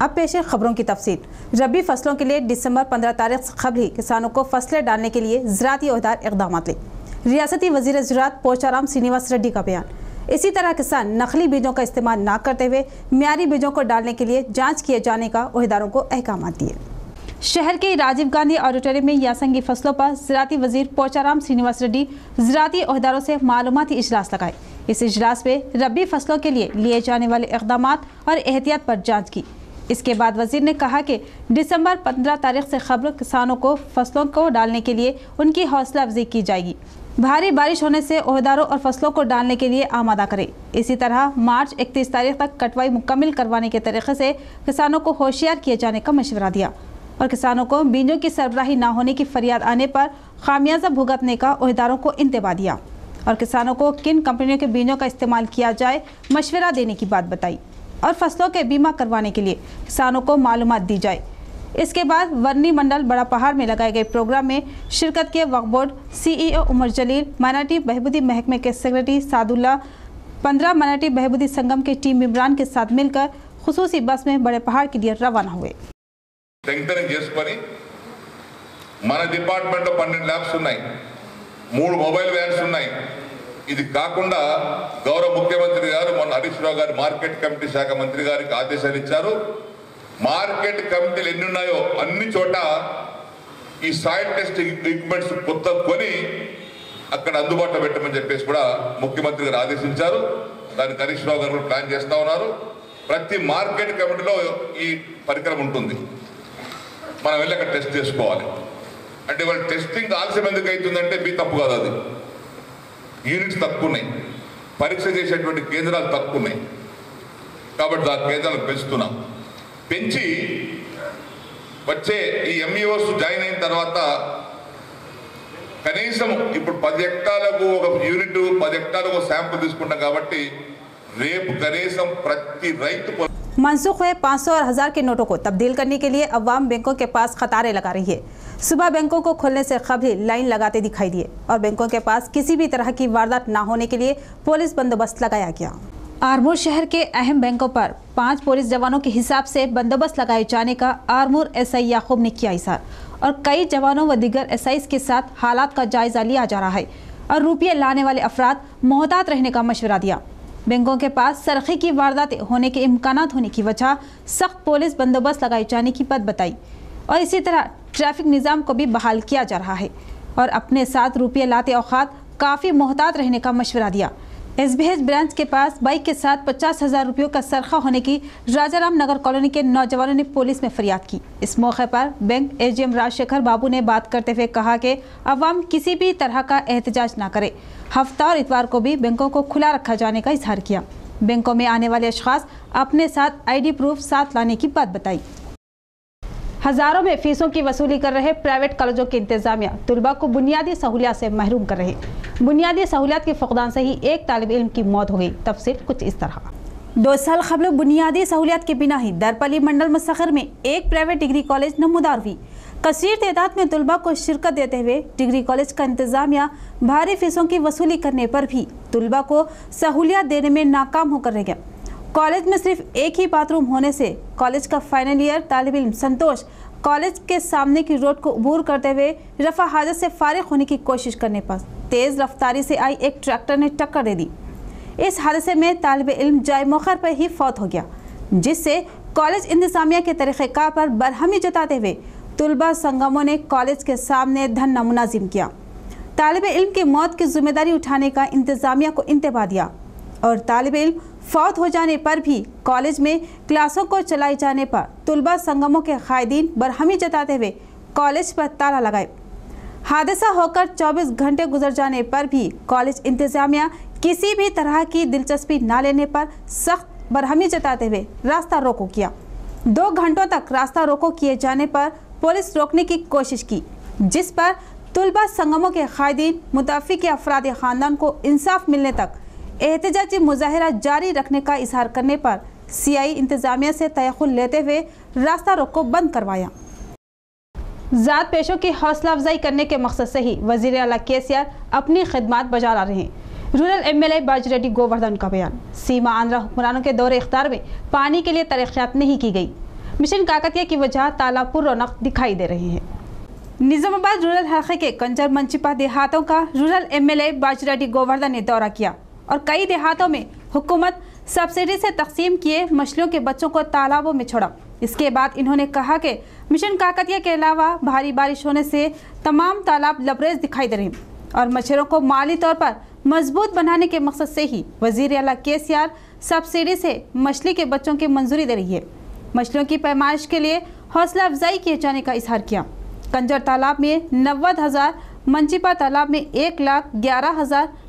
अब पेश है खबरों की तफसील। रबी फ़सलों के लिए दिसंबर 15 तारीख कबल ही किसानों को फ़सलें डालने के लिए ज़राती अहदार इकदाम ले। रियासती वज़ीर ज़रात पोचाराम श्रीनिवास रेड्डी का बयान। इसी तरह किसान नकली बीजों का इस्तेमाल न करते हुए म्यारी बीजों को डालने के लिए जाँच किए जाने का अहदारों को अहकाम दिए। शहर के राजीव गांधी ऑडिटोरियम में यासंगी फ़सलों पर ज़राती वज़ीर पोचाराम श्रीनिवास रेड्डी ज़राती अहदारों से मालूमती इजलास लगाए। इस इजलास में रबी फ़सलों के लिए लिए जाने वाले इकदाम और एहतियात पर जाँच की। इसके बाद वज़ीर ने कहा कि दिसंबर 15 तारीख से खबर किसानों को फ़सलों को डालने के लिए उनकी हौसला अफजी की जाएगी। भारी बारिश होने से अहदारों और फ़सलों को डालने के लिए आमादा करें। इसी तरह मार्च इकतीस तारीख तक कटवाई मुकम्मल करवाने के तरीके से किसानों को होशियार किए जाने का मशवरा दिया और किसानों को बीजों की सरबराही न होने की फरियाद आने पर खामियाजा भुगतने का अहदारों को इंतबा दिया और किसानों को किन कंपनियों के बीजों का इस्तेमाल किया जाए, मशवरा देने की बात बताई। और फसलों के बीमा करवाने के लिए किसानों को मालूम दी जाए इसके बाद वर्नी मंडल बड़ा पहाड़ में लगाए गए प्रोग्राम में शिरकत के Waqf board CEO Umar Jaleel minority बहबूदी महकमे के सेक्रेटरी सादुल्ला पंद्रह माइनॉरिटी बहबूदी संगम के टीम इमरान के साथ मिलकर खसूसी बस में बड़े पहाड़ के लिए रवाना हुए స్ట్రెంగ్ చేసుకొని మన డిపార్ట్మెంట్లో పన్నెండు ల్యాబ్స్ ఉన్నాయి మూడు మొబైల్ వ్యాన్స్ ఉన్నాయి ఇది కాకుండా గౌరవ ముఖ్యమంత్రి గారు మొన్న హరీష్ రావు గారు మార్కెట్ కమిటీ శాఖ మంత్రి గారికి ఆదేశాలు ఇచ్చారు. మార్కెట్ కమిటీలు ఎన్ని ఉన్నాయో అన్ని చోట ఈ సాయిల్ టెస్ట్ ఎక్విప్మెంట్స్ కొత్త కొని అక్కడ అందుబాటులో పెట్టమని చెప్పేసి కూడా ముఖ్యమంత్రి గారు ఆదేశించారు. దానికి హరీష్ రావు గారు కూడా ప్లాన్ చేస్తా ఉన్నారు. ప్రతి మార్కెట్ కమిటీలో ఈ పరికరం ఉంటుంది. మనం వెళ్ళి అక్కడ టెస్ట్ చేసుకోవాలి. అంటే వాళ్ళు టెస్టింగ్ ఆలస్యం ఎందుకు అవుతుందంటే మీ తప్పు కాదు అది. యూనిట్స్ తక్కువ ఉన్నాయి పరీక్ష చేసేటువంటి కేంద్రాలు తక్కువ ఉన్నాయి కాబట్టి ఆ కేంద్రాలు పెంచుతున్నాం. పెంచి వచ్చే ఈ ఎంఈఓస్ జాయిన్ అయిన తర్వాత కనీసం ఇప్పుడు పది హెక్టార్లకు ఒక యూనిట్ పది హెక్టార్లకు ఒక శాంపుల్ తీసుకుంటాం కాబట్టి రేపు కనీసం ప్రతి రైతు పొలం मनसूख हुए 500 और हज़ार के नोटों को तब्दील करने के लिए अवाम बैंकों के पास कतारें लगा रही है। सुबह बैंकों को खोलने से कबल लाइन लगाते दिखाई दिए और बैंकों के पास किसी भी तरह की वारदात न होने के लिए पुलिस बंदोबस्त लगाया गया। आरमूर शहर के अहम बैंकों पर पाँच पुलिस जवानों के हिसाब से बंदोबस्त लगाए जाने का आरमूर एसआई याकूब ने किया इशार और कई जवानों व दिगर एसआई के साथ हालात का जायजा लिया जा रहा है और रुपये लाने वाले अफराद मोहतात रहने का मशवरा दिया। बैंकों के पास सरखी की वारदातें होने के इम्कान होने की वजह सख्त पुलिस बंदोबस्त लगाए जाने की बात बताई और इसी तरह ट्रैफ़िक निज़ाम को भी बहाल किया जा रहा है और अपने साथ रुपये लाते औकात काफ़ी मोहतात रहने का मशवरा दिया। एस बी एच ब्रांच के पास बाइक के साथ पचास हज़ार रुपयों का सरखा होने की राजाराम नगर कॉलोनी के नौजवानों ने पुलिस में फरियाद की। इस मौके पर बैंक एजीएम राजशेखर बाबू ने बात करते हुए कहा कि अवाम किसी भी तरह का एहतजाज न करे। हफ़्ता और इतवार को भी बैंकों को खुला रखा जाने का इजहार किया। बैंकों में आने वाले अशखास अपने साथ आईडी प्रूफ साथ लाने की बात बताई। हज़ारों में फीसों की वसूली कर रहे प्राइवेट कॉलेजों के इंतजामिया तलबा को बुनियादी सहूलियात से महरूम कर रहे। बुनियादी सहूलियात के फकदान से ही एक तालब इल्म की मौत हो गई। तफसील कुछ इस तरह। दो साल कबल बुनियादी सहूलियात के बिना ही दरपली मंडल मुसखर में एक प्राइवेट डिग्री कॉलेज नमूदार हुई। कसीर तादाद में तलबा को शिरकत देते हुए डिग्री कॉलेज का इंतजामिया भारी फीसों की वसूली करने पर भी तलबा को सहूलियात देने में नाकाम होकर रह गया। कॉलेज में सिर्फ़ एक ही बाथरूम होने से कॉलेज का फाइनल ईयर तालब इम संतोष कॉलेज के सामने की रोड को अबूर करते हुए रफा हाजत से फारिग होने की कोशिश करने पर तेज़ रफ्तारी से आई एक ट्रैक्टर ने टक्कर दे दी। इस हादसे में तालब इल्म जाय मौखर पर ही फौत हो गया, जिससे कॉलेज इंतजामिया के तरीक़ेकार पर बरहमी जताते हुए तलबा संगमों ने कॉलेज के सामने धरना मुनाजिम किया। तालब इल्म की मौत की ज़िम्मेदारी उठाने का इंतजामिया को इंतबा दिया और तालब इल्म फौत हो जाने पर भी कॉलेज में क्लासों को चलाए जाने पर तलबा संगमों के कायदीन बरहमी जताते हुए कॉलेज पर ताला लगाए। हादसा होकर 24 घंटे गुजर जाने पर भी कॉलेज इंतजामिया किसी भी तरह की दिलचस्पी न लेने पर सख्त बरहमी जताते हुए रास्ता रोको किया। दो घंटों तक रास्ता रोको किए जाने पर पुलिस रोकने की कोशिश की, जिस पर तलबा संगमों के कायदीन मुताफ़ी के अफराद ख़ानदान को इंसाफ मिलने तक एहतजाजी मुजाहरा जारी रखने का इजहार करने पर सियाई इंतज़ामिया से तयखुल लेते हुए रास्ता रोक को बंद करवाया। ज़ात पेशों की हौसला अफजाई करने के मकसद से ही वज़ीर अला के सी आर अपनी खदमात बजा ला रहे हैं। Rural M L A Govardhan का बयान। सीमा आंध्रा हुक्मरानों के दौरे इख्तार में पानी के लिए तरक्यात नहीं की गई। मिशन काकतिया की वजह तालापुर रौनक दिखाई दे रही है। निजामाबाद रूरल हल्के के कंजर मंचिपा देहातों का rural M L A MLA बाजराडी Govardhan ने दौरा किया। और कई देहातों में हुकूमत सब्सिडी से तकसीम किए मछलियों के बच्चों को तालाबों में छोड़ा। इसके बाद इन्होंने कहा कि मिशन काकतिया के अलावा भारी बारिश होने से तमाम तालाब लबरेज दिखाई दे रहे हैं और मच्छरों को माली तौर पर मज़बूत बनाने के मकसद से ही वज़ीर अला के आर सब्सिडी से मछली के बच्चों की मंजूरी दे रही है। मछलियों की पैमाइश के लिए हौसला अफजाई किए जाने का इजहार किया। कंजर तालाब में नब्बे हज़ार, मंचिपा तालाब में एक लाख ग्यारह हज़ार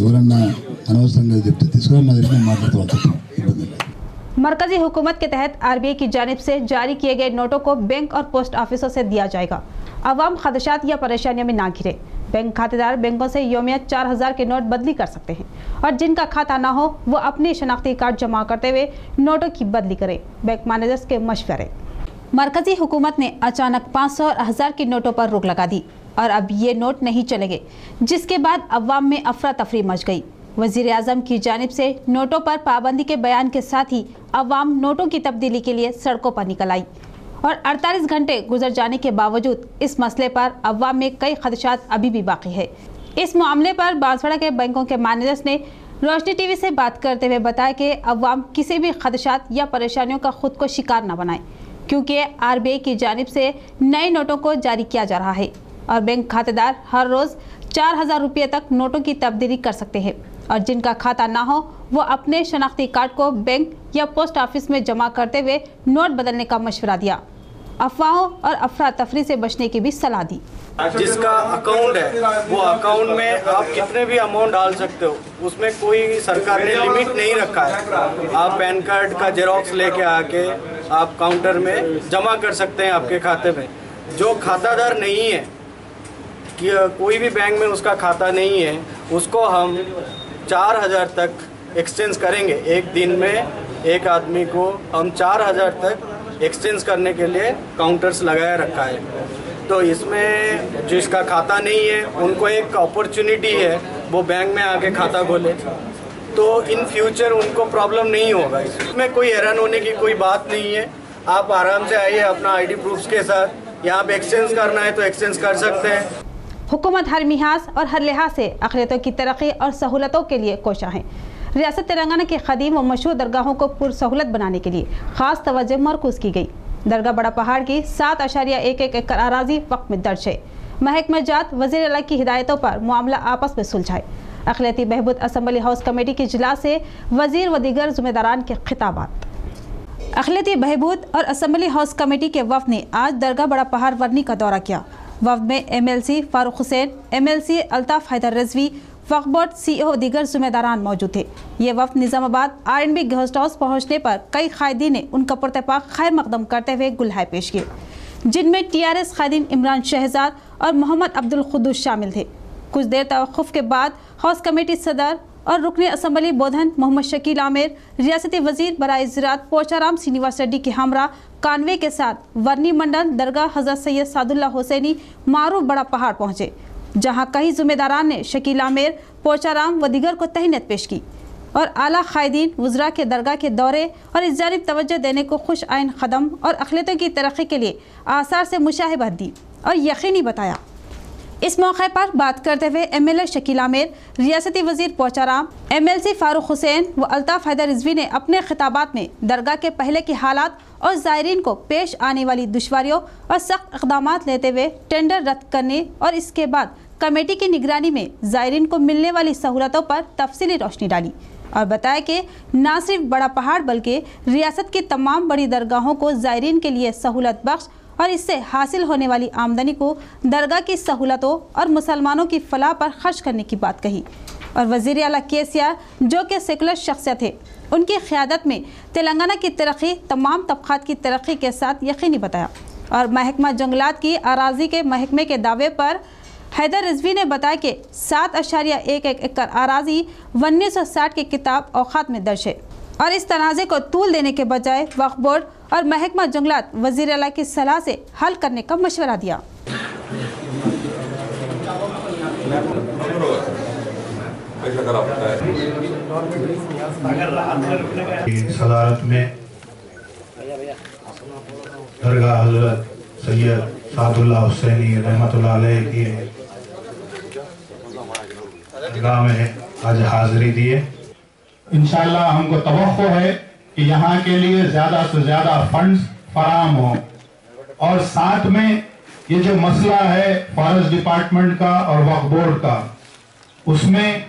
ఎవరన్నా అనవసరంగా చెప్తే తీసుకురా నా దగ్గర నేను మాట్లాడుతూ ఉంటాను ఇబ్బంది లేదు मरकजी हुकूमत के तहत आरबीआई की जानब से जारी किए गए नोटों को बैंक और पोस्ट ऑफिसों से दिया जाएगा अवाम खदशात या परेशानियों में ना घिरे बैंक खातेदार बैंकों से योमिया चार हजार के नोट बदली कर सकते हैं और जिनका खाता ना हो वो अपने शनाख्ती कार्ड जमा करते हुए नोटों की बदली करें बैंक मैनेजर्स के मशवरे मरकजी हुकूमत ने अचानक 500 और हजार के नोटों पर रोक लगा दी और अब ये नोट नहीं चलेंगे, जिसके बाद अवाम में अफरा तफरी मच गई। वज़ीर अजम की जानब से नोटों पर पाबंदी के बयान के साथ ही अवाम नोटों की तब्दीली के लिए सड़कों पर निकल आई। और 48 घंटे गुजर जाने के बावजूद इस मसले पर अवाम में कई खदशात अभी भी बाकी है। इस मामले पर बांसवाड़ा के बैंकों के मैनेजर्स ने रोशनी टीवी से बात करते हुए बताया कि अवाम किसी भी खदशात या परेशानियों का खुद को शिकार न बनाए, क्योंकि आरबीआई की जानब से नए नोटों को जारी किया जा रहा है। और बैंक खातेदार हर रोज़ चार हज़ार रुपये तक नोटों की तब्दीली कर सकते हैं। और जिनका खाता ना हो, वो अपने शनाख्ती कार्ड को बैंक या पोस्ट ऑफ़िस में जमा करते हुए नोट बदलने का मशवरा दिया। अफवाहों और अफरा तफरी से बचने की भी सलाह दी। जिसका अकाउंट है, वो अकाउंट में आप कितने भी अमाउंट डाल सकते हो, उसमें कोई सरकार ने लिमिट नहीं रखा है। आप पैन कार्ड का जेरोक्स लेके आके आप काउंटर में जमा कर सकते हैं आपके खाते में। जो खातादार नहीं है कि कोई भी बैंक में उसका खाता नहीं है, उसको हम चार हज़ार तक एक्सचेंज करेंगे। एक दिन में एक आदमी को हम चार हज़ार तक एक्सचेंज करने के लिए काउंटर्स लगाया रखा है। तो इसमें जिसका खाता नहीं है, उनको एक अपॉर्चुनिटी है, वो बैंक में आके खाता खोले। तो इन फ्यूचर उनको प्रॉब्लम नहीं होगा। इसमें कोई हैरान होने की कोई बात नहीं है। आप आराम से आइए अपना आईडी प्रूफ्स के साथ। यहाँ पे एक्सचेंज करना है तो एक्सचेंज कर सकते हैं। हुकूमत हर मिहाज और हर लिहाज से अखिलतों की तरक्की और सहूलतों के लिए कोशा है। रियासत तेलंगाना के कदीम व मशहूर दरगाहों को पुरसहूलत बनाने के लिए खास तवज्जो मरकूज की गई। दरगाह बड़ा पहाड़ की सात अशारिया एक एक एकड़ अराजी वक्त में दर्ज है। महकमा जात, वज़ीर अला की हिदायतों पर मामला आपस में सुलझाए। अखिलती बहबूद असम्बली हाउस कमेटी के इजलास से वज़ीर व दीगर जुम्मेदारान के खिताबात। अखिलती बहबूद और असम्बली हाउस कमेटी के वफ ने आज दरगाह बड़ा पहाड़ वर्नी का दौरा किया। वफद में M L C Farooq Hussain M L C Altaf Haider Rizvi, Waqf board ओ दीगर जिम्मेदारान मौजूद थे। ये वफद Nizamabad R N B guest house पहुँचने पर कई कायदीन ने उनका पुरतपाक खैर मकदम करते हुए गुल्हाए पेश किए, जिनमें टी आर एस कायदीन इमरान शहजाद और मोहम्मद अब्दुल खुदूस शामिल थे। कुछ देर तवक़ुफ़ के बाद हाउस कमेटी सदर और रुकन असम्बली बोधन मोहम्मद शकील आमिर, रियासती वज़ीर बरए ज़रात पोचाराम श्रीनिवास रेड्डी के हमरा, कानवे के साथ वर्नी मंडल दरगाह हज़रत सैयद सादुल्ला हुसैनी मारूफ बड़ा पहाड़ पहुँचे, जहाँ कई जिम्मेदारान ने शकील आमिर, पोचाराम व दिगर को तहनीत पेश की। और आला कायदीन वज्रा के दरगाह के दौरे और इस जानब तवज्जो देने को खुश आयन कदम और अखिलतों की तरक्की के लिए आसार से मुशाहबत दी और यकीनी बताया। इस मौके पर बात करते हुए M L A Shakeel Amir, रियासती वज़ीर Pocharam M L C Farooq Hussain व अल्ताफ़ हैदर रिजवी ने अपने खिताबात में दरगाह के पहले के हालात और ज़ायरीन को पेश आने वाली दुश्वारियों और सख्त इकदाम लेते हुए टेंडर रद्द करने और इसके बाद कमेटी की निगरानी में ज़ायरीन को मिलने वाली सहूलतों पर तफसीली रोशनी डाली और बताया कि न सिर्फ़ बड़ा पहाड़ बल्कि रियासत की तमाम बड़ी दरगाहों को ज़ायरीन के लिए सहूलत बख्श और इससे हासिल होने वाली आमदनी को दरगाह की सहूलतों और मुसलमानों की फलाह पर खर्च करने की बात कही। और वज़ीर अला के जो कि सेकुलर शख्सियत है, उनकी क़्यादत में तेलंगाना की तरक्की, तमाम तबक़ात की तरक्की के साथ यकीनी बताया। और महकमा जंगलात की अराजी के महकमे के दावे पर हैदर रिजवी ने बताया कि सात अशारिया एक एक एकड़ अराजी उन्नीस सौ साठ की किताब औकात में दर्ज है। और इस तनाज़े को तूल देने के बजाय वक्फ बोर्ड और महकमा जंगलात वज़ीर अला की सलाह से हल करने का मशवरा दिया। है सदारत में दरगाह हज़रत सैयद सादुल्ला हुसैनी रहमतुल्लाह अलैह की दरगाह में आज हाजिरी दिए इंशाल्लाह हमको तवक्को है। कि यहाँ के लिए ज़्यादा से ज़्यादा फंड्स फराम हो। और साथ में ये जो मसला है फॉरेस्ट डिपार्टमेंट का और वक्फ बोर्ड का, उसमें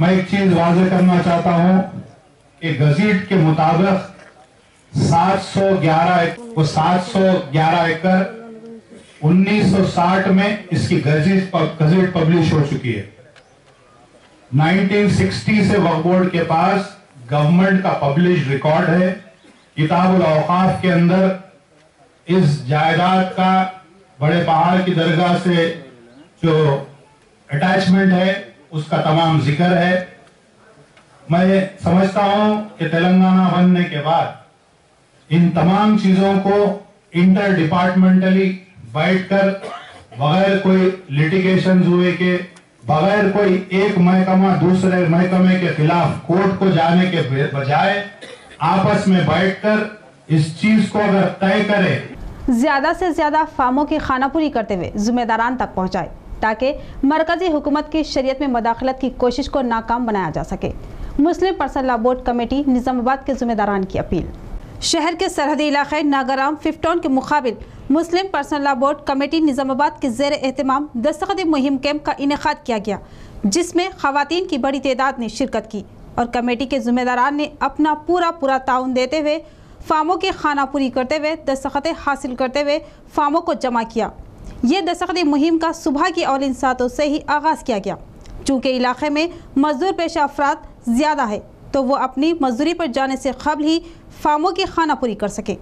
मैं एक चीज़ वाजे करना चाहता हूँ कि गजीट के मुताबिक 711 एक- वो 711 एकड़ 1960 में इसकी गजीट गजीट पब्लिश हो चुकी है। 1960 से वक्फ बोर्ड के पास गवर्नमेंट का पब्लिश रिकॉर्ड है। किताबुल अवकाफ के अंदर इस जायदाद का बड़े पहाड़ की दरगाह से जो अटैचमेंट है, उसका तमाम ज़िक्र है। मैं समझता हूँ कि तेलंगाना बनने के बाद इन तमाम चीज़ों को इंटर डिपार्टमेंटली बैठकर बगैर कोई लिटिगेशन हुए के बगैर कोई एक महकमा दूसरे महकमे के खिलाफ कोर्ट को जाने के बजाय आपस में बैठकर इस चीज़ को अगर तय करे। ज़्यादा से ज़्यादा फार्मों की खानापुरी करते हुए जिम्मेदारान तक पहुँचाए, ताकि मरकजी हुकूमत की शरीयत में मदाखलत की कोशिश को नाकाम बनाया जा सके। Muslim person law board committee Nizamabad के जिम्मेदारान की अपील। शहर के सरहदी इलाके नागाराम फिफ्टोन के मुकाबिल Muslim personal law board committee Nizamabad के जेर एहतमाम दस्तखती मुहिम कैंप का इनका किया गया, जिसमें खातन की बड़ी तादाद ने शिरकत की और कमेटी के जिम्मेदारान ने अपना पूरा पूरा ताउन देते हुए फार्मों की खाना पूरी करते हुए दस्तखतें हासिल करते हुए फार्मों को जमा किया। ये दस्तखती मुहिम का सुबह की औलिन सातों से ही आगाज़ किया गया। चूँकि इलाके में मजदूर पेशा अफराद ज़्यादा है तो वो अपनी मजदूरी पर जाने से कबल ही फार्मों की खाना पूरी कर सके।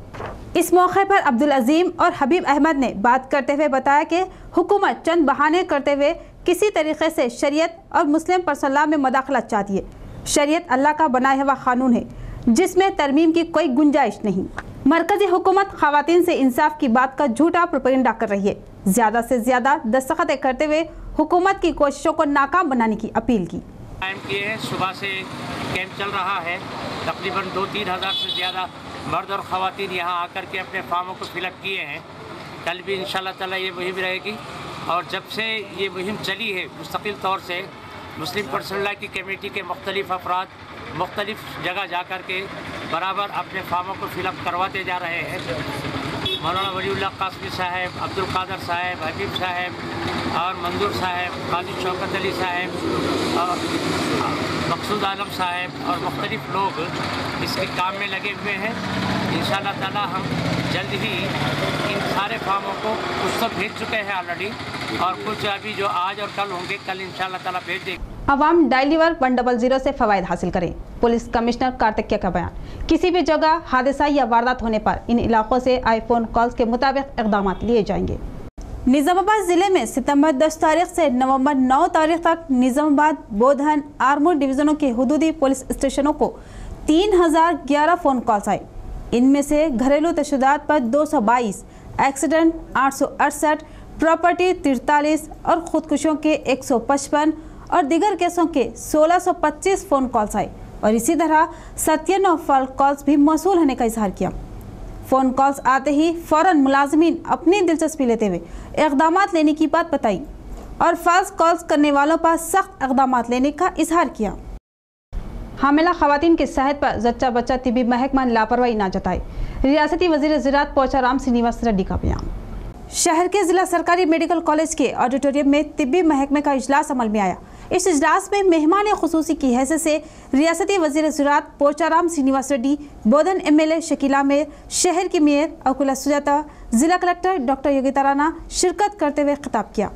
इस मौके पर अब्दुल अजीम और हबीब अहमद ने बात करते हुए बताया कि हुकूमत चंद बहाने करते हुए किसी तरीके से शरीयत और मुस्लिम परसल्ला में मदाखलत चाहती है। शरीयत अल्लाह का बनाया हुआ कानून है, जिसमें तरमीम की कोई गुंजाइश नहीं। मरकजी हुकूमत खातन से इंसाफ की बात का झूठा प्रोपेगेंडा कर रही है। ज़्यादा से ज़्यादा दस्तखतें करते हुए हुकूमत की कोशिशों को नाकाम बनाने की अपील की। कायम किए हैं। सुबह से कैंप चल रहा है। तकरीबन दो तीन हज़ार से ज़्यादा मर्द और ख़वान यहाँ आकर के अपने फार्मों को फिलअप किए हैं। कल भी इन ताला ये मुहिम रहेगी। और जब से ये मुहिम चली है, मुस्तकिल तौर से, मुस्लिम पर्सनला की कमेटी के मुख्तलिफ़ अफराद, मुख्तलिफ़ जगह जा कर के बराबर अपने फार्मों को फिलअप करवाते जा रहे हैं। मौलाना वलीउल्ला कासमी साहब, अब्दुल कादर साहब, हबीब साहब और मंजूर साहब काजी शौकत अली साहब, और, मकसूद आलम साहब और मुख्तलिफ़ लोग इसके काम में लगे हुए हैं। इन ताला हम जल्द ही इन सारे फार्मों को कुछ तो भेज चुके हैं ऑलरेडी और कुछ अभी जो आज और कल होंगे, कल इन ताला भेज देंगे। अवाम daily work one double zero से फवायद हासिल करें। पुलिस कमिश्नर कार्तिक्य का बयान। किसी भी जगह हादसा या वारदात होने पर इन इलाकों से आईफोन कॉल्स के मुताबिक इकदाम लिए जाएँगे। निज़ामाबाद ज़िले में सितंबर 10 तारीख से नवंबर 9 तारीख तक निज़ामाबाद, बोधन, आर्मूर डिवीज़नों के हदूदी पुलिस स्टेशनों को 3011 फ़ोन कॉल्स आए। इनमें से घरेलू तशदात पर 222 एक्सीडेंट आठ सौ अड़सठ, प्रॉपर्टी तिरतालीस और ख़ुदकुशियों के 155 और दिगर केसों के 1625 फ़ोन कॉल्स आए। और इसी तरह सत्तानवे फ़ोन कॉल्स भी मौसू होने का इजहार किया। फ़ोन कॉल्स आते ही फ़ौरन मुलाजमीन अपनी दिलचस्पी लेते हुए इकदाम लेने की बात बताई और फाल्स कॉल्स करने वालों पर सख्त इकदाम लेने का इजहार किया। हामिला खातन की सेहत पर जच्चा बच्चा तिबी महकमा लापरवाही ना जताए रियासती वज़ीर ज़रात पोचाराम श्रीनिवास रेड्डी का बयान। शहर के जिला सरकारी मेडिकल कॉलेज के ऑडिटोरियम में तिब्बी महकमे का इजलास अमल में आया। इस इजलास में मेहमान खसूसी की हैसियत से रियासती वज़ीर ज़रात Pocharam Srinivas Reddy, Bodhan M L A Shakeela mayor शहर की मेयर अकुला सुजाता, ज़िला कलेक्टर डॉक्टर योगिता राना शिरकत करते हुए खिताब किया।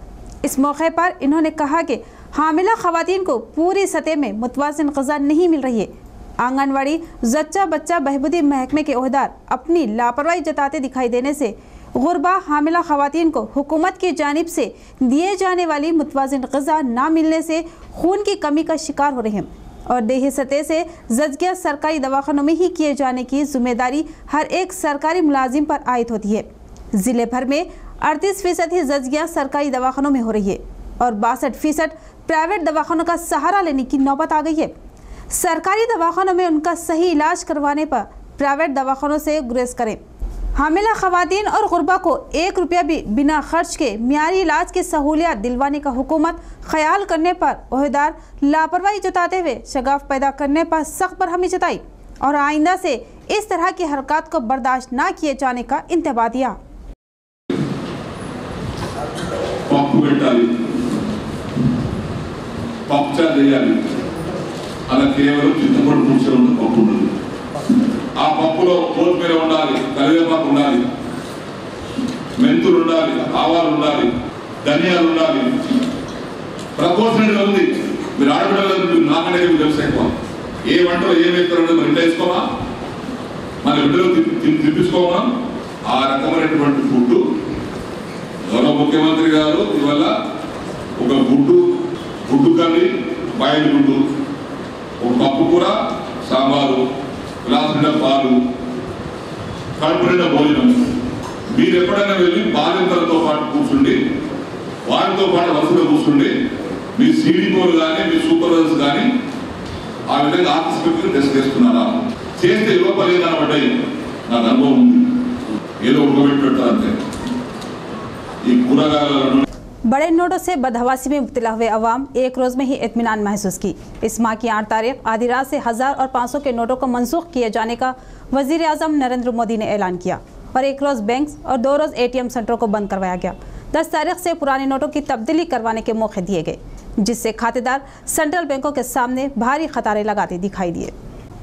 इस मौके पर इन्होंने कहा कि हामिला खातन को पूरी सतह में मुतवाजन गजा नहीं मिल रही है। आंगनवाड़ी जच्चा बच्चा बहबूदी महकमे के अहदेदार अपनी लापरवाही जताते दिखाई देने से गुरबा हामिला खवतान को हुकूमत की जानब से दिए जाने वाली मुतवाजन गज़ा ना मिलने से खून की कमी का शिकार हो रहे हैं। और देही सतह से जजगिया सरकारी दवाखानों में ही किए जाने की ज़िम्मेदारी हर एक सरकारी मुलाजिम पर आयद होती है। ज़िले भर में अड़तीस फ़ीसद जजगिया सरकारी दवाखानों में हो रही है और बासठ फ़ीसद प्राइवेट दवाखानों का सहारा लेने की नौबत आ गई है। सरकारी दवाखानों में उनका सही इलाज करवाने पर प्राइवेट दवाखानों से गुरेज करें। हामिला खवतान और गुरबा को एक रुपया भी बिना खर्च के म्यारी इलाज की सहूलियात दिलवाने का हुकूमत ख्याल करने पर अहदेदार लापरवाही जताते हुए शगाफ पैदा करने पर सख्त बरहमी जताई और आइंदा से इस तरह की हरकत को बर्दाश्त न किए जाने का इंतबा दिया పప్పు పెట్టాలి పప్పుచారు చేయాలి అలా కేవలం చింతపండు పులుసు ఉన్న పప్పు ఉండదు ఆ పప్పులో కొత్తిమీర ఉండాలి కరివేపాకు ఉండాలి మెంతులు ఉండాలి ఆవాలు ఉండాలి ధనియాలు ఉండాలి. ప్రపోజనల్ ఉంది. మీరు ఆడపిల్లలు మీరు నాకంటే మీకు తెలుసు ఎక్కువ. ఏ వంటలో ఏం వేస్తారో మరి ఇంట్లో వేసుకోమా మన బిడ్డలు తిప్పించుకోమా ఆ రకమైనటువంటి ఫుడ్. గౌరవ ముఖ్యమంత్రి గారు ఇవాళ ఒక గుడ్డు గుడ్డు కర్రీ బాయిల్ గుడ్డు ఒక పప్పు కూర గ్లాస్ పాలు కడుపు భోజనం. మీరు ఎప్పుడైనా వెళ్ళి బాధితులతో పాటు కూర్చుండి వారితో పాటు వరుసగా కూర్చుండి మీ సీడీఓలు కానీ మీ సూపర్వైజర్స్ కానీ ఆ విధంగా ఆఫీస్ టెస్ట్ చేస్తున్నారా చేస్తే లోపలే కనబడ్డాయి? నాకు అనుభవం ఉంది. ఏదో ఉడకబెట్టి అంతే. ఈ కూరగాయలను बड़े नोटों से बदहवासी में मुबतला हुए अवाम एक रोज़ में ही इतमान महसूस की। इस माह की आठ तारीख आधी रात से हज़ार और पाँच सौ के नोटों को मनसूख किए जाने का वज़ीर अजम नरेंद्र मोदी ने ऐलान किया और एक रोज़ बैंक और दो रोज़ ए टी एम सेंटरों को बंद करवाया गया। दस तारीख से पुराने नोटों की तब्दीली करवाने के मौके दिए गए, जिससे खातेदार सेंट्रल बैंकों के सामने भारी खतारें लगाते दिखाई दिए।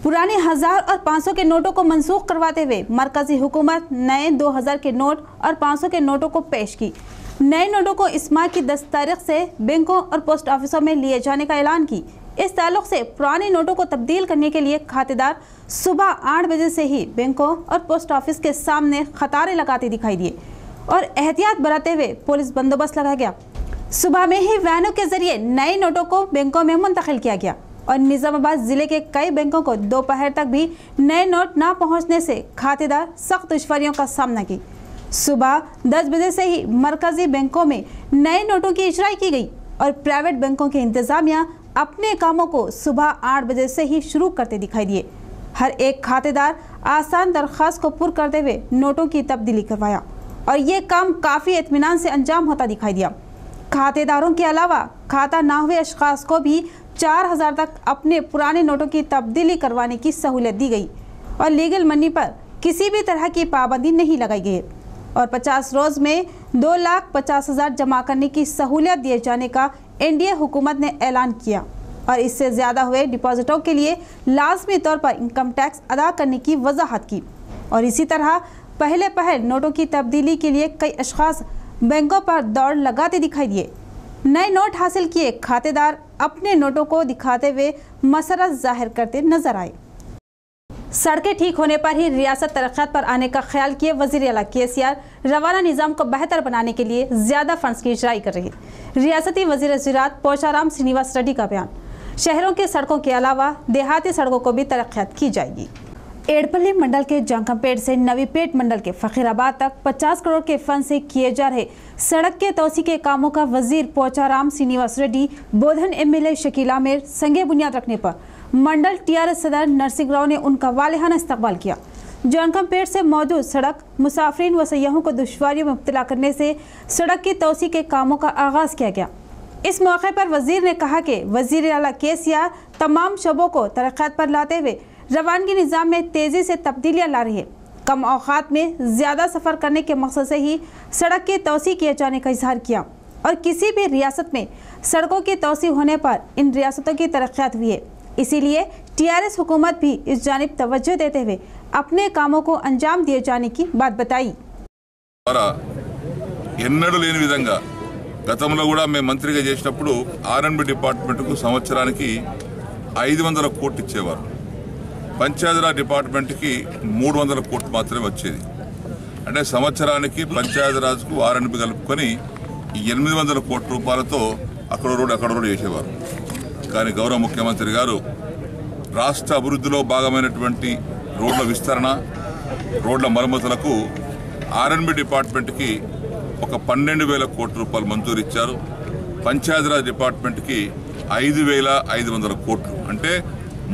पुराने हज़ार और 500 के नोटों को मनसूख करवाते हुए मरकजी हुकूमत नए 2000 के नोट और 500 के नोटों को पेश की। नए नोटों को इस माह की 10 तारीख से बैंकों और पोस्ट ऑफिसों में लिए जाने का ऐलान की। इस ताल्लुक से पुराने नोटों को तब्दील करने के लिए खातेदार सुबह आठ बजे से ही बैंकों और पोस्ट ऑफ़िस के सामने खतारें लगाते दिखाई दिए और एहतियात बरतते हुए पुलिस बंदोबस्त लगाया गया। सुबह में ही वैनों के ज़रिए नए नोटों को बैंकों में मुंतकिल किया गया और निजामाबाद ज़िले के कई बैंकों को दोपहर तक भी नए नोट ना पहुँचने से खातेदार सख्त दुश्वारियों का सामना की सुबह 10 बजे से ही मरकजी बैंकों में नए नोटों की इजराई की गई और प्राइवेट बैंकों के इंतजामिया अपने कामों को सुबह आठ बजे से ही शुरू करते दिखाई दिए। हर एक खातेदार आसान दरख्वास्त को पुर करते हुए नोटों की तब्दीली करवाया और ये काम काफ़ी इतमान से अंजाम होता दिखाई दिया। खातेदारों के अलावा खाता ना हुए अशखास को भी चार हज़ार तक अपने पुराने नोटों की तब्दीली करवाने की सहूलियत दी गई और लीगल मनी पर किसी भी तरह की पाबंदी नहीं लगाई गई। और 50 रोज में दो लाख पचास हज़ार जमा करने की सहूलियत दिए जाने का एनडीए हुकूमत ने ऐलान किया। और इससे ज़्यादा हुए डिपॉजिटों के लिए लाजमी तौर पर इनकम टैक्स अदा करने की वजाहत की। और इसी तरह पहले पहल नोटों की तब्दीली के लिए कई अशखास बैंकों पर दौड़ लगाते दिखाई दिए। नए नोट हासिल किए खातेदार अपने नोटों को दिखाते हुए मसरत ज़ाहिर करते नज़र आए। सड़कें ठीक होने पर ही रियासत तरक्यात पर आने का ख्याल किए वज़ीर अला के सी आर रवाना निज़ाम को बेहतर बनाने के लिए ज़्यादा फंड्स की इजराई कर रही। रियासती वज़ीर ज़रात पोचाराम श्रीनिवास रेड्डी का बयान। शहरों के सड़कों के अलावा देहाती सड़कों को भी तरक्यात की जाएगी। एड़पल्ली मंडल के जांकापेट से नवीपेट मंडल के फकीराबाद तक 50 करोड़ के फंड से किए जा रहे सड़क के तोसी के कामों का वज़ीर पोचाराम श्रीनिवास रेड्डी, बोधन एमएलए शकील आमिर, संगे बुनियाद रखने पर मंडल टीआरएस सदर नरसिंह राव ने उनका वालहाना इस्तकबाल किया। जानकमपेट से मौजूद सड़क मुसाफिर व सयाहों को दुश्वारियों में मुबतला करने से सड़क की तोसी के कामों का आगाज़ किया गया। इस मौके पर वज़ीर ने कहा कि वज़ीर अला के सी आर तमाम शबों को तरक्यात पर लाते हुए रवानगी निज़ाम में तेज़ी से तब्दीलियाँ ला रही है। कम औकात में ज़्यादा सफ़र करने के मकसद से ही सड़क की तोसी किए जाने का इजहार किया और किसी भी रियासत में सड़कों की तोसी होने पर इन रियासतों की तरक्यात हुई है। इसीलिए टीआरएस हुकूमत भी इस जानब तवज्जो देते हुए अपने कामों को अंजाम दिए जाने की बात बताई ద్వారా ఎన్నడూ లేని విధంగా గతంలో కూడా మేము మంత్రిగా చేసినప్పుడు ఆర్ఎన్బి డిపార్ట్మెంట్కు సంవత్సరానికి ఐదు వందల కోట్లు ఇచ్చేవారు పంచాయతీరాజ్ డిపార్ట్మెంట్కి మూడు వందల కోట్లు మాత్రమే వచ్చేది అంటే సంవత్సరానికి పంచాయతీరాజ్కు ఆర్ఎన్బి కలుపుకొని ఈ ఎనిమిది వందల కోట్ల రూపాయలతో అక్కడ రోడ్డు అక్కడ రోడ్డు చేసేవారు కానీ గౌరవ ముఖ్యమంత్రి గారు రాష్ట్ర అభివృద్ధిలో భాగమైనటువంటి రోడ్ల విస్తరణ రోడ్ల మరమ్మతులకు ఆర్ఎన్బి డిపార్ట్మెంట్కి ఒక పన్నెండు వేల కోట్ల రూపాయలు మంజూరు ఇచ్చారు. పంచాయతీరాజ్ డిపార్ట్మెంట్కి ఐదు వేల ఐదు వందల కోట్లు. అంటే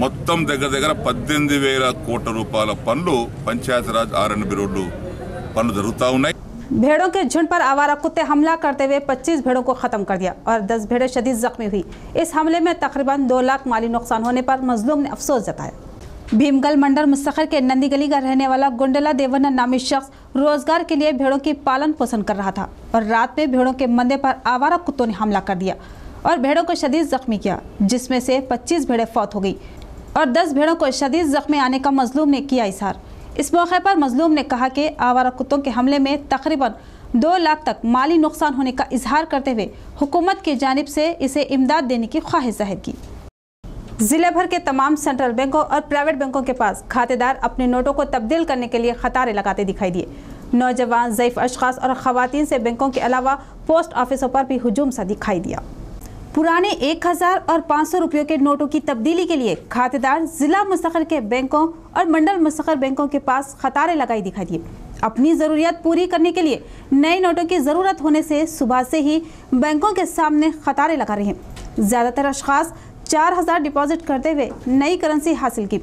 మొత్తం దగ్గర దగ్గర పద్దెనిమిది వేల కోట్ల రూపాయల పనులు పంచాయతీరాజ్ ఆర్ఎన్బి రోడ్లు పనులు జరుగుతూ ఉన్నాయి. भेड़ों के झुंड पर आवारा कुत्ते हमला करते हुए 25 भेड़ों को खत्म कर दिया और 10 भेड़ें शदीद जख्मी हुई। इस हमले में तकरीबन दो लाख माली नुकसान होने पर मजलूम ने अफसोस जताया। भीमगल मंडल मुस्तखर के नंदी गली का रहने वाला गुंडला देवना नामी शख्स रोज़गार के लिए भेड़ों की पालन पोषण कर रहा था और रात में भेड़ों के मंदे पर आवारा कुत्तों ने हमला कर दिया और भेड़ों को शदीद जख्मी किया, जिसमें से 25 भेड़ें फौत हो गई और 10 भेड़ों को शदीद जख्मी आने का मजलूम ने किया इशार। इस मौके पर मजलूम ने कहा कि आवारा कुत्तों के हमले में तकरीबन दो लाख तक माली नुकसान होने का इजहार करते हुए हुकूमत की जानब से इसे इमदाद देने की ख्वाहिश ज़ाहिर की। ज़िले भर के तमाम सेंट्रल बैंकों और प्राइवेट बैंकों के पास खातेदार अपने नोटों को तब्दील करने के लिए खतारें लगाते दिखाई दिए। नौजवान ज़यीफ अशखास और ख़वातीन से बैंकों के अलावा पोस्ट ऑफिसों पर भी हुजूम सा दिखाई दिया। पुराने 1000 और 500 रुपयों के नोटों की तब्दीली के लिए खातेदार जिला मुस्तखर के बैंकों और मंडल मुस्तखर बैंकों के पास खतारें लगाई दिखाई दी अपनी ज़रूरियात पूरी करने के लिए नए नोटों की ज़रूरत होने से सुबह से ही बैंकों के सामने खतारें लगा रहे हैं। ज़्यादातर अशखास चार हज़ार डिपॉजिट करते हुए नई करेंसी हासिल की।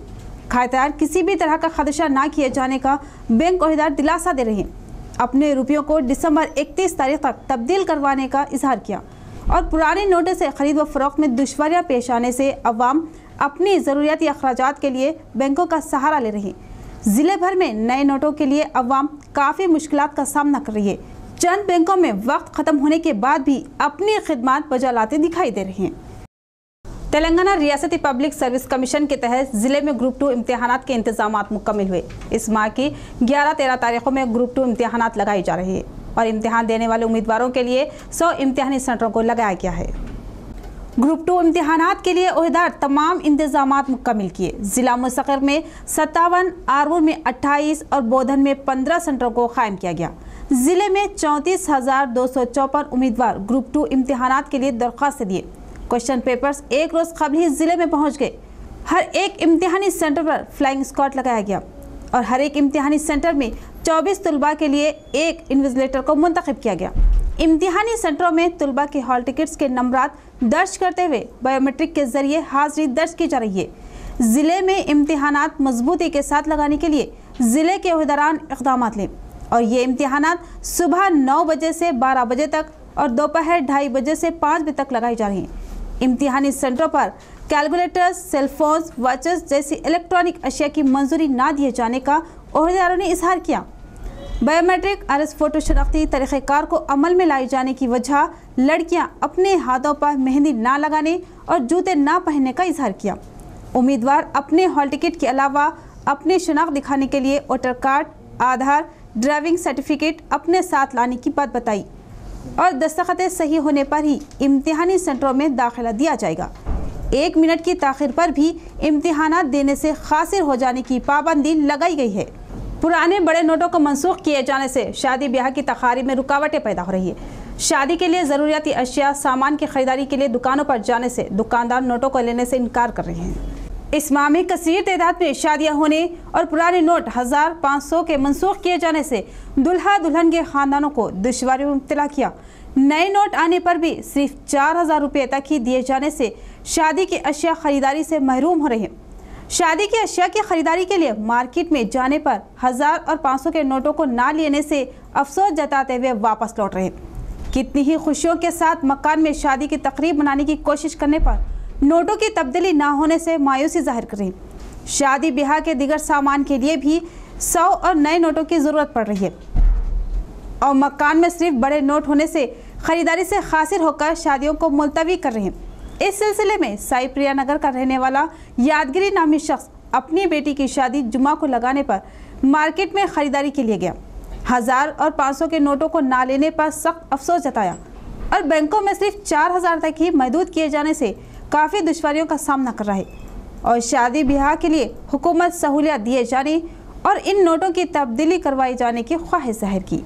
खातेदार किसी भी तरह का खदशा ना किए जाने का बैंक अहदेदार दिलासा दे रहे हैं। अपने रुपयों को दिसंबर 31 तारीख तक तब्दील करवाने का इजहार किया। और पुराने नोटों से खरीद व फरोख्त में दुश्वारियाँ पेश आने से अवाम अपनी ज़रूरियाती अखराज के लिए बैंकों का सहारा ले रहे ज़िले भर में नए नोटों के लिए अवाम काफ़ी मुश्किल का सामना कर रही है। चंद बैंकों में वक्त ख़त्म होने के बाद भी अपनी खिदमत बजा लाते दिखाई दे रहे हैं। तेलंगाना रियासती पब्लिक सर्विस कमीशन के तहत ज़िले में ग्रुप टू इम्तहान के इंतज़ाम मुकम्मल हुए। इस माह की 11-13 तारीखों में ग्रुप टू इम्तहान लगाई जा रही है। और इम्तिहान देने वाले उम्मीदवारों के लिए सौ इम्तिहानी सेंटरों को लगाया गया है। ग्रुप टू इम्तिहानात के लिए अहदेदार तमाम इंतज़ाम मुकम्मल किए। जिला मुस्तकर में सत्तावन आरवुर में 28 और बोधन में 15 सेंटरों को कायम किया गया। ज़िले में चौंतीस हज़ार दो सौ चौपन उम्मीदवार ग्रुप टू इम्तिहानात के लिए दरख्वास्त दिए। क्वेश्चन पेपर्स एक रोज कबल ही ज़िले में पहुँच गए। हर एक इम्तिहानी सेंटर पर फ्लाइंग स्कॉट लगाया गया और हर एक इम्तिहानी सेंटर में 24 तलबा के लिए एक इन्विजिलेटर को मुंतखब किया गया। इम्तिहानी सेंटरों में तलबा के हॉल टिकट्स के नंबरात दर्ज करते हुए बायोमेट्रिक के ज़रिए हाजिरी दर्ज की जा रही है। ज़िले में इम्तिहानात मजबूती के साथ लगाने के लिए ज़िले के अहदेदारान इकदाम लें और ये इम्तिहानात सुबह नौ बजे से बारह बजे तक और दोपहर ढाई बजे से पाँच बजे तक लगाई जा रही हैं। इम्तिहानी सेंटरों पर कैलकुलेटर्स सेलफोन्स वॉचेस जैसी इलेक्ट्रॉनिक अशिया की मंजूरी ना दिए जाने का अहदेदारों ने इजहार किया। बायोमेट्रिक आरएस फ़ोटो शनाख्ती तरीक़ेकार को अमल में लाए जाने की वजह, लड़कियाँ अपने हाथों पर मेहंदी ना लगाने और जूते ना पहनने का इजहार किया। उम्मीदवार अपने हॉल टिकट के अलावा अपने शनाख्त दिखाने के लिए voter card, Aadhaar, driving certificate अपने साथ लाने की बात बताई और दस्तखतें सही होने पर ही इम्तिहानी सेंटरों में दाखिला दिया जाएगा। एक मिनट की ताखिर पर भी इम्तिहानात देने से खासिर हो जाने की पाबंदी लगाई गई है। पुराने बड़े नोटों को मनसूख किए जाने से शादी ब्याह की तकारी में रुकावटें पैदा हो रही है। शादी के लिए ज़रूरियाती अशिया सामान की खरीदारी के लिए दुकानों पर जाने से दुकानदार नोटों को लेने से इनकार कर रहे हैं। इस माह में कसीर तादाद में शादियाँ होने और पुराने नोट हज़ार पाँच सौ के मनसूख किए जाने से दुल्हा दुल्हन के खानदानों को दुश्वारी में मुबतला किया। नए नोट आने पर भी सिर्फ़ चार हज़ार रुपये तक ही दिए जाने से शादी की अशिया खरीदारी से महरूम हो रहे हैं। शादी की अशिया की खरीदारी के लिए मार्केट में जाने पर हज़ार और पाँच सौ के नोटों को ना लेने से अफसोस जताते हुए वापस लौट रहे। कितनी ही खुशियों के साथ मकान में शादी की तकरीब मनाने की कोशिश करने पर नोटों की तब्दीली ना होने से मायूसी ज़ाहिर करें। शादी ब्याह के दिगर सामान के लिए भी सौ और नए नोटों की ज़रूरत पड़ रही है। और मकान में सिर्फ़ बड़े नोट होने से खरीदारी से खासिर होकर शादियों को मुलतवी कर रहे हैं। इस सिलसिले में साई प्रिया नगर का रहने वाला यादगिरी नामी शख्स अपनी बेटी की शादी जुमा को लगाने पर मार्केट में खरीदारी के लिए गया। हज़ार और पाँच सौ के नोटों को ना लेने पर सख्त अफसोस जताया और बैंकों में सिर्फ़ चार हज़ार तक ही महदूद किए जाने से काफ़ी दुश्वारियों का सामना कर रहा। है और शादी ब्याह के लिए हुकूमत सहूलियत दिए जाने और इन नोटों की तब्दीली करवाई जाने की ख्वाहिश ज़ाहिर की।